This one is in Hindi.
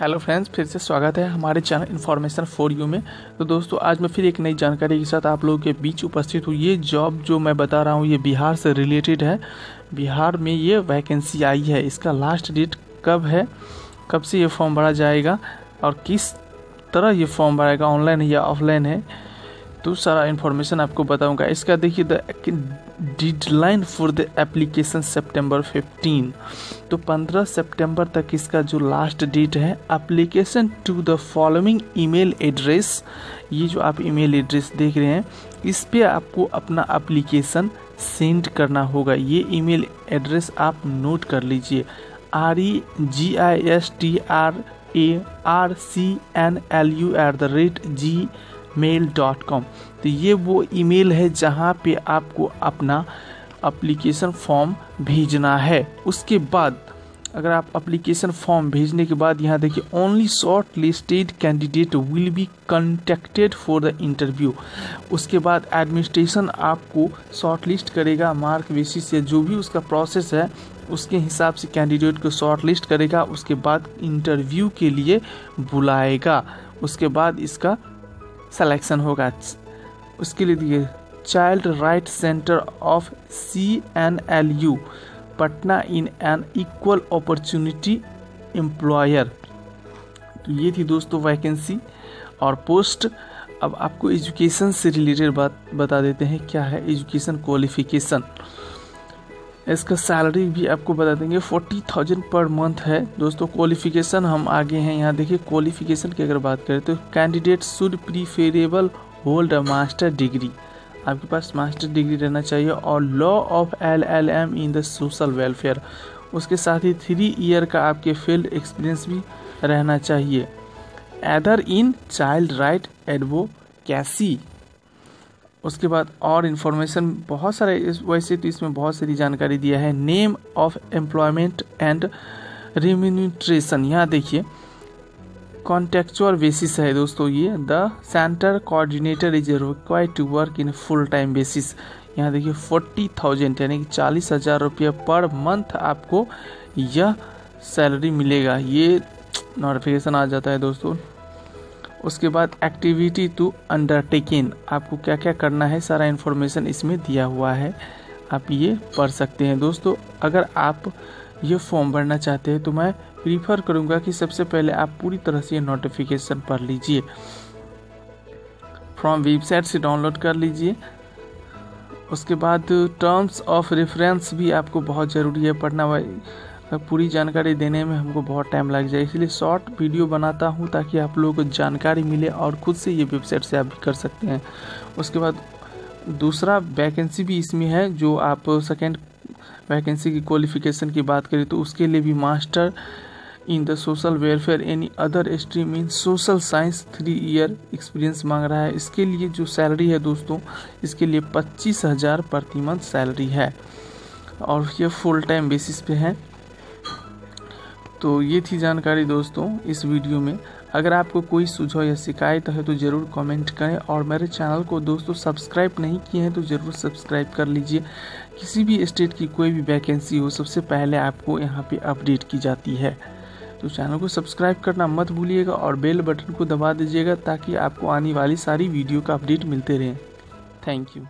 हेलो फ्रेंड्स फिर से स्वागत है हमारे चैनल इन्फॉर्मेशन फॉर यू में। तो दोस्तों, आज मैं फिर एक नई जानकारी के साथ आप लोगों के बीच उपस्थित हूँ। ये जॉब जो मैं बता रहा हूँ, ये बिहार से रिलेटेड है। बिहार में ये वैकेंसी आई है। इसका लास्ट डेट कब है? कब से ये फॉर्म भरा जाएगा? और किस तरह ये फॉर्म भराएगा? ऑनलाइन है या ऑफलाइन है? तो सारा इन्फॉर्मेशन आपको बताऊँगा। इसका देखिए the deadline for the application सितंबर 15 तो 15 सितंबर तक इसका जो लास्ट डेट है application to the following email address ये जो आप ईमेल एड्रेस देख रहे हैं, इस पे आपको अपना एप्लीकेशन सेंड करना होगा। ये ईमेल एड्रेस आप नोट कर लीजिए। R E G I S T R A R C N L U at the rate Gmail dot com तो ये वो ईमेल है जहाँ पे आपको अपना अप्लीकेशन फॉर्म भेजना है। उसके बाद, अगर आप अप्लीकेशन फॉर्म भेजने के बाद यहाँ देखिए only short listed candidate will be contacted for the interview उसके बाद एडमिनिस्ट्रेशन आपको शॉर्ट लिस्ट करेगा मार्क बेसिस से जो भी उसका प्रोसेस है, उसके हिसाब से कैंडिडेट को शॉर्ट लिस्ट करेगा। उसके बाद इंटरव्यू के लिए बुलाएगा। उसके बाद इसका सिलेक्शन होगा। उसके लिए दिए child right centre of C N L U Patna in an equal opportunity employer तो ये थी दोस्तों वैकेंसी और पोस्ट अब आपको एजुकेशन से रिलेटेड बात बता देते हैं, क्या है एजुकेशन क्वालिफिकेशन इसका सैलरी भी आपको बता देंगे। फोर्टी थाउज़ेंड पर मंथ है। दोस्तों क्वालिफिकेशन हम आगे हैं। यहाँ देखिए क्वालिफिकेशन की अगर बात करें तो candidate should preferable hold a master degree आपके पास मास्टर डिग्री रहना चाहिए और law of L L M in the social welfare उसके साथ ही थ्री ईयर का आपके फ़ील्ड एक्सपीरियंस भी रहना चाहिए। Either in child right advocacy उसके बाद और इन्फॉर्मेशन बहुत सारे इस वैसे तो इसमें बहुत सारी जानकारी दिया है। Name of employment and remuneration यहाँ देखिए। कॉन्टेक्चुअल बेसिस है दोस्तों ये। The centre coordinator is required to work in full time basis यहाँ देखिए फोर्टी थाउज़ेंड यानी कि चालीस हज़ार रुपये पर मंथ आपको यह सैलरी मिलेगा। ये नोटिफिकेशन आ जाता है दोस्तों। उसके बाद एक्टिविटी टू अंडरटेकिंग आपको क्या क्या करना है? सारा इन्फॉर्मेशन इसमें दिया हुआ है। आप ये पढ़ सकते हैं। दोस्तों, अगर आप ये फॉर्म भरना चाहते हैं तो मैं प्रीफर करूँगा कि सबसे पहले आप पूरी तरह से ये नोटिफिकेशन पढ़ लीजिए। फ्रॉम वेबसाइट से डाउनलोड कर लीजिए। उसके बाद टर्म्स ऑफ़ रेफरेंस भी आपको बहुत ज़रूरी है पढ़ना। पूरी जानकारी देने में हमको बहुत टाइम लग जाए, इसलिए शॉर्ट वीडियो बनाता हूँ ताकि आप लोगों को जानकारी मिले और खुद से ये वेबसाइट से आप भी कर सकते हैं। उसके बाद दूसरा वैकेंसी भी इसमें है, जो आप सेकेंड वैकेंसी की क्वालिफिकेशन की बात करें तो उसके लिए भी master in the social welfare any other stream in social science three year experience मांग रहा है। इसके लिए जो सैलरी है दोस्तों, इसके लिए पच्चीस हज़ार प्रति मंथ सैलरी है। और ये फुल टाइम बेसिस पे है। तो ये थी जानकारी दोस्तों इस वीडियो में। अगर आपको कोई सुझाव या शिकायत है तो ज़रूर कमेंट करें और मेरे चैनल को दोस्तों सब्सक्राइब नहीं किए हैं तो ज़रूर सब्सक्राइब कर लीजिए। किसी भी स्टेट की कोई भी वैकेंसी हो, सबसे पहले आपको यहाँ पे अपडेट की जाती है। तो चैनल को सब्सक्राइब करना मत भूलिएगा और बेल बटन को दबा दीजिएगा ताकि आपको आने वाली सारी वीडियो का अपडेट मिलते रहें। Thank you.